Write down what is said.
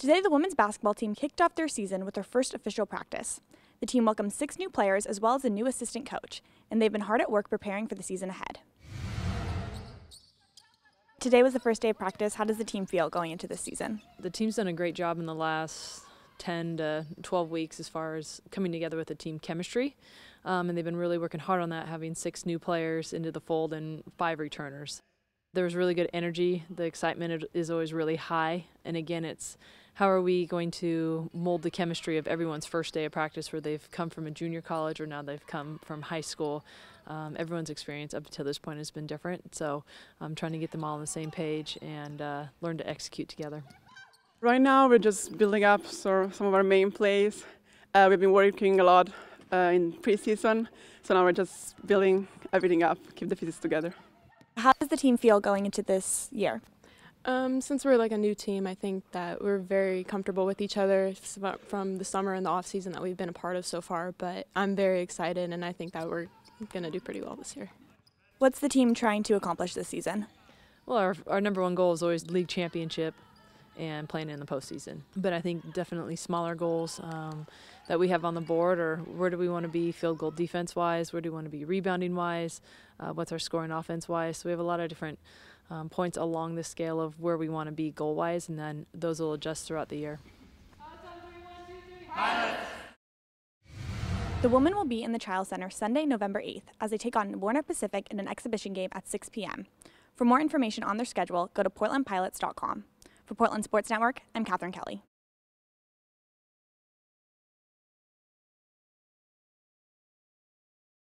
Today, the women's basketball team kicked off their season with their first official practice. The team welcomed six new players as well as a new assistant coach, and they've been hard at work preparing for the season ahead. Today was the first day of practice. How does the team feel going into this season? The team's done a great job in the last 10 to 12 weeks as far as coming together with the team chemistry. Um, and they've been really working hard on that, having six new players into the fold and five returners. There was really good energy. The excitement is always really high. And again, it's how are we going to mold the chemistry of everyone's first day of practice where they've come from a junior college or now they've come from high school. Um, everyone's experience up until this point has been different. So I'm trying to get them all on the same page and uh, learn to execute together. Right now, we're just building up so some of our main plays. Uh, we've been working a lot uh, in preseason, so now we're just building everything up, keep the pieces together. How does the team feel going into this year? Um, since we're like a new team, I think that we're very comfortable with each other from the summer and the off season that we've been a part of so far. But I'm very excited, and I think that we're going to do pretty well this year. What's the team trying to accomplish this season? Well, our, our number one goal is always league championship and playing in the postseason. But I think definitely smaller goals um, that we have on the board are where do we want to be field goal defense wise, where do we want to be rebounding wise, uh, what's our scoring offense wise. So we have a lot of different um, points along the scale of where we want to be goal wise, and then those will adjust throughout the year. The women will be in the Chiles Center Sunday, November 8th, as they take on Warner Pacific in an exhibition game at 6 p.m. For more information on their schedule, go to portlandpilots.com. For Portland Sports Network, I'm Katherine Kelly.